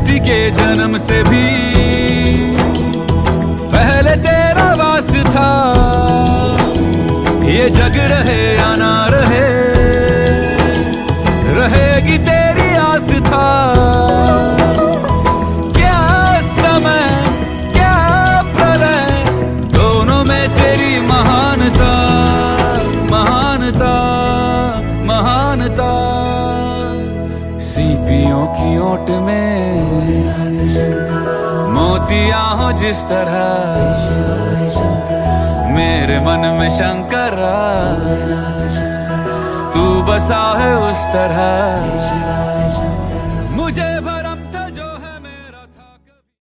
के जन्म से भी पहले तेरा वास था। ये जग रहे या ना रहे, रहेगी तेरी आस था। क्या समय, क्या प्रलय, दोनों में तेरी महानता महानता महानता। सीपियों की ओट में मोतिया हो जिस तरह। मेरे मन में शंकर तू बसा है उस तरह। मुझे